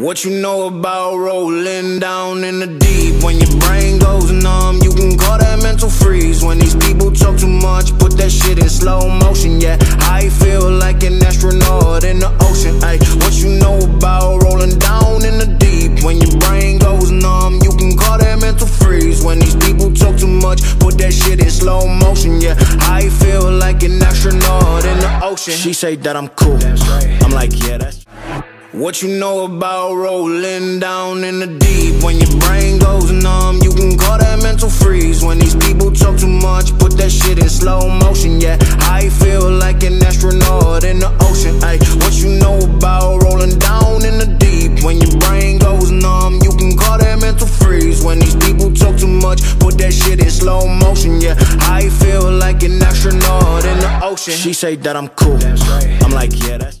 What you know about rolling down in the deep? When your brain goes numb, you can call that mental freeze. When these people talk too much, put that shit in slow motion. Yeah, I feel like an astronaut in the ocean. Ay, what you know about rolling down in the deep? When your brain goes numb, you can call that mental freeze. When these people talk too much, put that shit in slow motion. Yeah, I feel like an astronaut in the ocean. She say that I'm cool. I'm like, yeah, that's. What you know about rolling down in the deep? When your brain goes numb, you can call that mental freeze. When these people talk too much, put that shit in slow motion. Yeah, I feel like an astronaut in the ocean. Ay, what you know about rolling down in the deep? When your brain goes numb, you can call that mental freeze. When these people talk too much, put that shit in slow motion. Yeah, I feel like an astronaut in the ocean. She say that I'm cool. I'm like, yeah, that's.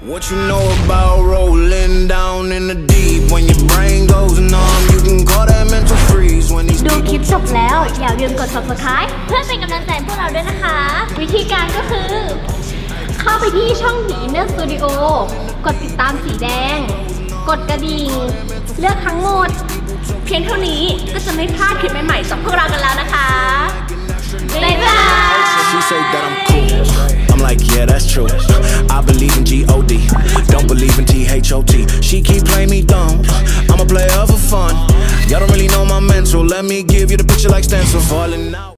what you know about rolling down in the deep? When your brain goes numb, you can call that mental freeze. When these ดูคลิป people จบแล้ว อย่าลืมกด subscribe เพื่อเป็นกำลังใจให้พวกเราด้วยนะคะ วิธีการก็คือ เข้าไปที่ช่องผีเนื้อสตูดิโอกดติดตามสีแดง กดกระดิ่ง เลือกทั้งหมด เพียงเท่านี้ก็จะไม่พลาดคลิปใหม่ๆจากพวกเรากันแล้วนะคะบ๊ายบาย She say that I'm cool. I'm like, yeah, that's true. Believe in G-O-D. Don't believe in T-H-O-T. She keep playing me dumb. I'm a player for fun. Y'all don't really know my mental. Let me give you the picture like stencil. Falling out.